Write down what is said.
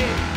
Hey.